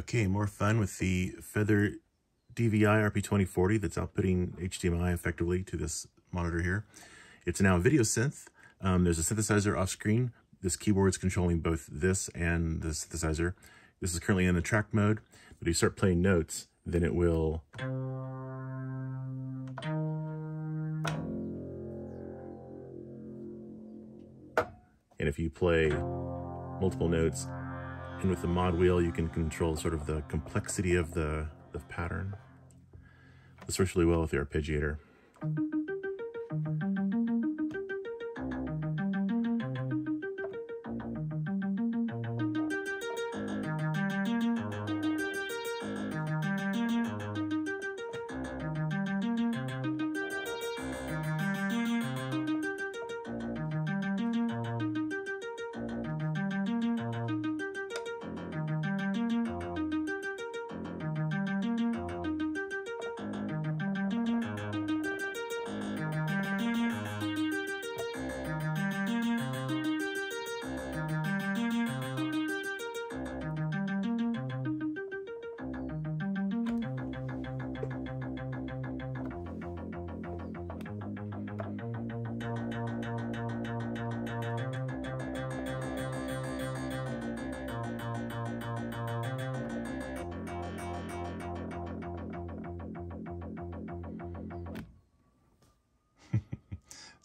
Okay, more fun with the Feather DVI RP2040 that's outputting HDMI effectively to this monitor here. It's now a video synth. Um, there's a synthesizer off screen. This keyboard is controlling both this and the synthesizer. This is currently in the track mode, but if you start playing notes, then it will And if you play multiple notes, and with the mod wheel, you can control sort of the complexity of the, the pattern. This works really well with the arpeggiator.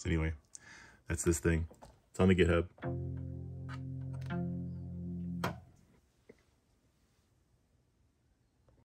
Anyway, that's this thing. It's on the GitHub.